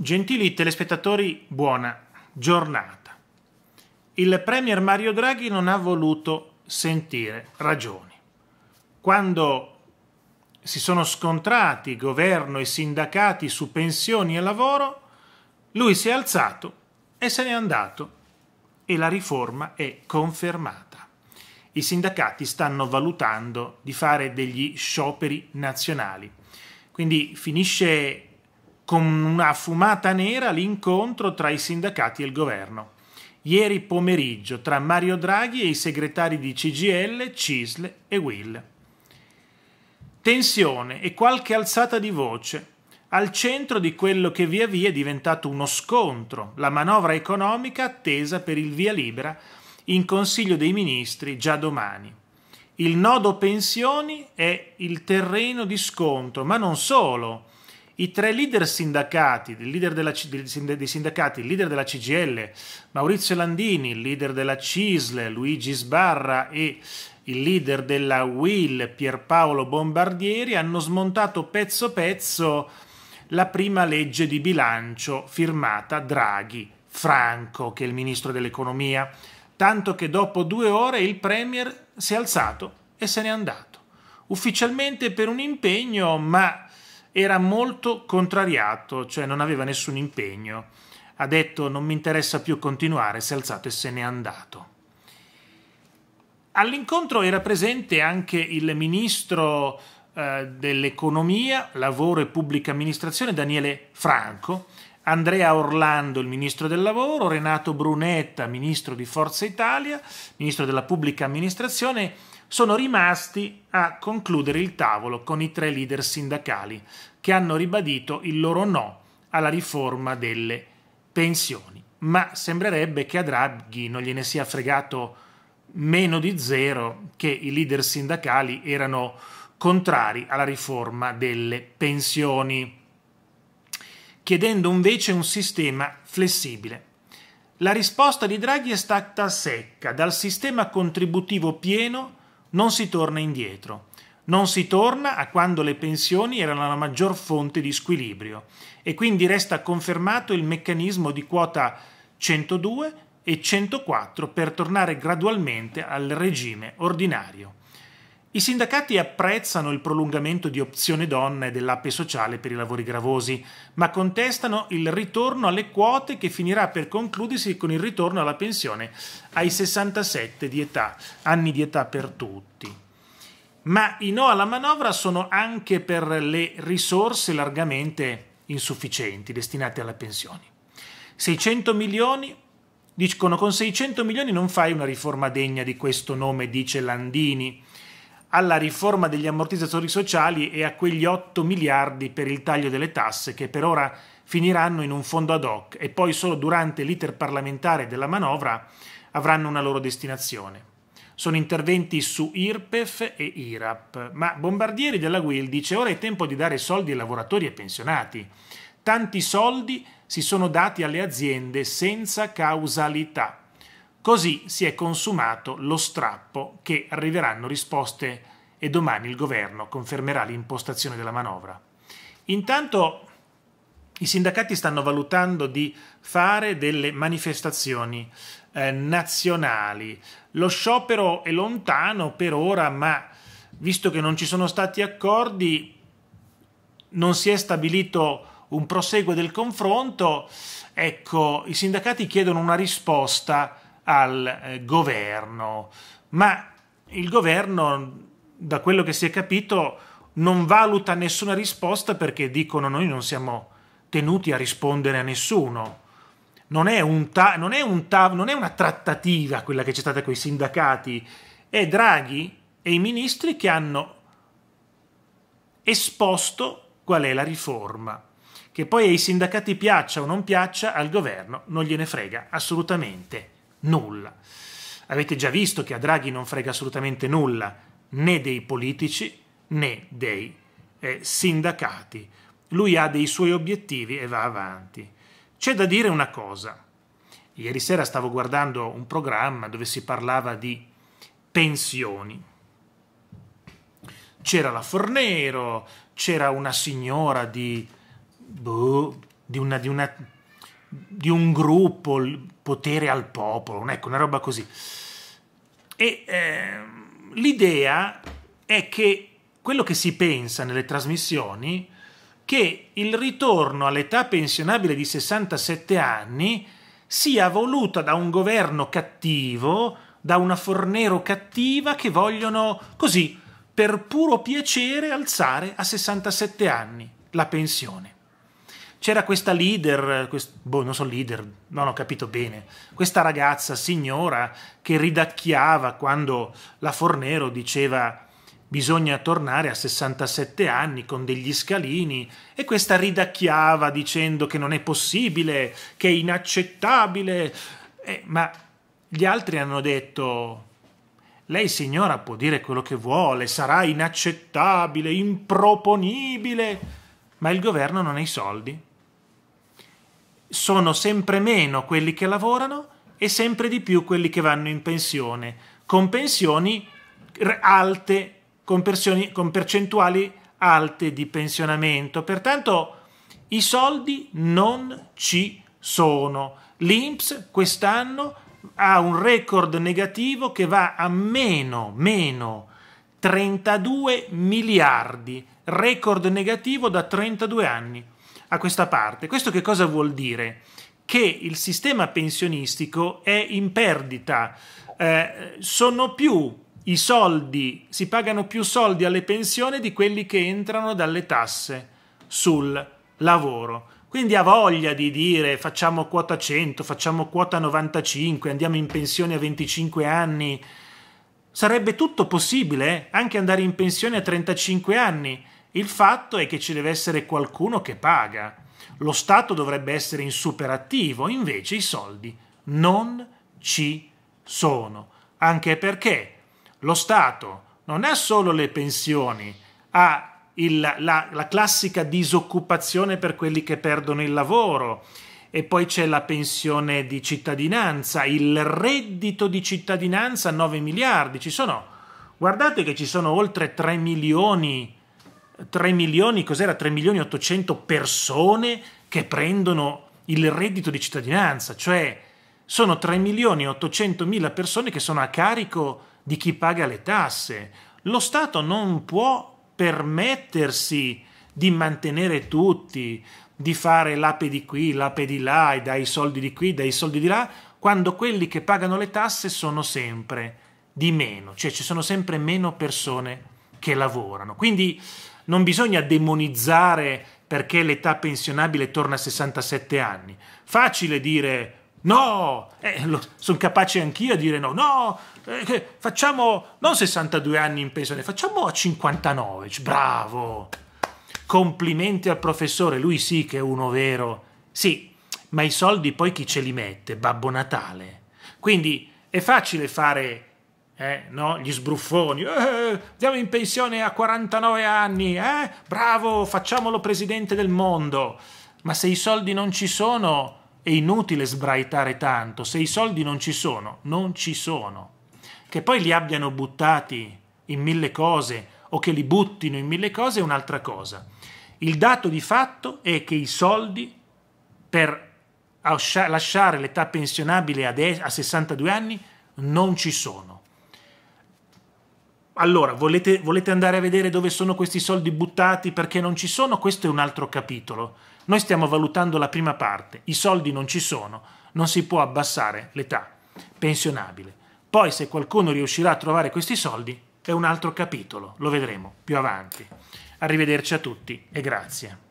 Gentili telespettatori, buona giornata. Il Premier Mario Draghi non ha voluto sentire ragioni. Quando si sono scontrati governo e sindacati su pensioni e lavoro, lui si è alzato e se n'è andato e la riforma è confermata. I sindacati stanno valutando di fare degli scioperi nazionali. Quindi finisce con una fumata nera l'incontro tra i sindacati e il governo. Ieri pomeriggio tra Mario Draghi e i segretari di CGL, Cisle e Will. Tensione e qualche alzata di voce al centro di quello che via via è diventato uno scontro, la manovra economica attesa per il via libera in Consiglio dei Ministri già domani. Il nodo pensioni è il terreno di scontro, ma non solo i tre leader sindacati, il leader della, dei sindacati, il leader della CGL, Maurizio Landini, il leader della CISL, Luigi Sbarra e il leader della WIL, Pierpaolo Bombardieri, hanno smontato pezzo pezzo la prima legge di bilancio firmata Draghi, Franco, che è il ministro dell'economia, tanto che dopo due ore il Premier si è alzato e se n'è andato, ufficialmente per un impegno, ma era molto contrariato, cioè non aveva nessun impegno. Ha detto non mi interessa più continuare, si è alzato e se n'è andato. All'incontro era presente anche il ministro eh, dell'economia, lavoro e pubblica amministrazione Daniele Franco, Andrea Orlando, il ministro del lavoro, Renato Brunetta, ministro di Forza Italia, ministro della pubblica amministrazione sono rimasti a concludere il tavolo con i tre leader sindacali che hanno ribadito il loro no alla riforma delle pensioni. Ma sembrerebbe che a Draghi non gliene sia fregato meno di zero che i leader sindacali erano contrari alla riforma delle pensioni, chiedendo invece un sistema flessibile. La risposta di Draghi è stata secca, dal sistema contributivo pieno non si torna indietro. Non si torna a quando le pensioni erano la maggior fonte di squilibrio e quindi resta confermato il meccanismo di quota 102 e 104 per tornare gradualmente al regime ordinario. I sindacati apprezzano il prolungamento di opzione donna e dell'appe sociale per i lavori gravosi, ma contestano il ritorno alle quote che finirà per concludersi con il ritorno alla pensione ai 67 di età, anni di età per tutti. Ma i no alla manovra sono anche per le risorse largamente insufficienti destinate alle pensioni. 600 milioni dicono con 600 milioni non fai una riforma degna di questo nome, dice Landini alla riforma degli ammortizzatori sociali e a quegli 8 miliardi per il taglio delle tasse che per ora finiranno in un fondo ad hoc e poi solo durante l'iter parlamentare della manovra avranno una loro destinazione. Sono interventi su IRPEF e IRAP, ma Bombardieri della WIL dice ora è tempo di dare soldi ai lavoratori e pensionati. Tanti soldi si sono dati alle aziende senza causalità. Così si è consumato lo strappo che arriveranno risposte e domani il governo confermerà l'impostazione della manovra. Intanto i sindacati stanno valutando di fare delle manifestazioni eh, nazionali. Lo sciopero è lontano per ora, ma visto che non ci sono stati accordi, non si è stabilito un proseguo del confronto, ecco, i sindacati chiedono una risposta al eh, governo, ma il governo, da quello che si è capito, non valuta nessuna risposta perché dicono noi non siamo tenuti a rispondere a nessuno. Non è, un ta- non, è un ta- non è una trattativa quella che c'è stata con i sindacati, è Draghi e i ministri che hanno esposto qual è la riforma. Che poi ai sindacati piaccia o non piaccia, al governo non gliene frega assolutamente nulla. Avete già visto che a Draghi non frega assolutamente nulla né dei politici né dei eh, sindacati. Lui ha dei suoi obiettivi e va avanti. C'è da dire una cosa. Ieri sera stavo guardando un programma dove si parlava di pensioni. C'era la Fornero, c'era una signora di boh, di, una, di, una, di un gruppo, il potere al popolo, ecco, una roba così. E eh, l'idea è che quello che si pensa nelle trasmissioni che il ritorno all'età pensionabile di 67 anni sia voluta da un governo cattivo, da una Fornero cattiva che vogliono così, per puro piacere, alzare a 67 anni la pensione. C'era questa leader, quest, boh, non so leader, non ho capito bene, questa ragazza, signora, che ridacchiava quando la Fornero diceva bisogna tornare a 67 anni con degli scalini e questa ridacchiava dicendo che non è possibile, che è inaccettabile, eh, ma gli altri hanno detto lei signora può dire quello che vuole, sarà inaccettabile, improponibile, ma il governo non ha i soldi. Sono sempre meno quelli che lavorano e sempre di più quelli che vanno in pensione, con pensioni alte con, con percentuali alte di pensionamento. Pertanto i soldi non ci sono. L'INPS quest'anno ha un record negativo che va a meno, meno 32 miliardi, record negativo da 32 anni a questa parte. Questo che cosa vuol dire? Che il sistema pensionistico è in perdita, eh, sono più i soldi, si pagano più soldi alle pensioni di quelli che entrano dalle tasse sul lavoro. Quindi ha voglia di dire facciamo quota 100, facciamo quota 95, andiamo in pensione a 25 anni. Sarebbe tutto possibile, eh? anche andare in pensione a 35 anni. Il fatto è che ci deve essere qualcuno che paga. Lo Stato dovrebbe essere in superattivo, invece i soldi non ci sono. Anche perché lo Stato non ha solo le pensioni, ha il, la, la classica disoccupazione per quelli che perdono il lavoro e poi c'è la pensione di cittadinanza, il reddito di cittadinanza 9 miliardi, ci sono, guardate che ci sono oltre 3 milioni, 3 milioni, cos'era 3 milioni 800 persone che prendono il reddito di cittadinanza, cioè sono 3 milioni 800 mila persone che sono a carico di chi paga le tasse. Lo Stato non può permettersi di mantenere tutti, di fare l'ape di qui, l'ape di là e dai soldi di qui, dai soldi di là, quando quelli che pagano le tasse sono sempre di meno, cioè ci sono sempre meno persone che lavorano. Quindi non bisogna demonizzare perché l'età pensionabile torna a 67 anni. Facile dire No, eh, sono capace anch'io a dire no, no, eh, facciamo non 62 anni in pensione, facciamo a 59, bravo. Complimenti al professore, lui sì che è uno vero. Sì, ma i soldi poi chi ce li mette? Babbo Natale. Quindi è facile fare eh, no? gli sbruffoni, eh, andiamo in pensione a 49 anni, eh? bravo, facciamolo presidente del mondo. Ma se i soldi non ci sono, è inutile sbraitare tanto, se i soldi non ci sono, non ci sono. Che poi li abbiano buttati in mille cose o che li buttino in mille cose è un'altra cosa. Il dato di fatto è che i soldi per lasciare l'età pensionabile a 62 anni non ci sono. Allora, volete, volete, andare a vedere dove sono questi soldi buttati perché non ci sono? Questo è un altro capitolo. Noi stiamo valutando la prima parte. I soldi non ci sono, non si può abbassare l'età pensionabile. Poi se qualcuno riuscirà a trovare questi soldi è un altro capitolo, lo vedremo più avanti. Arrivederci a tutti e grazie.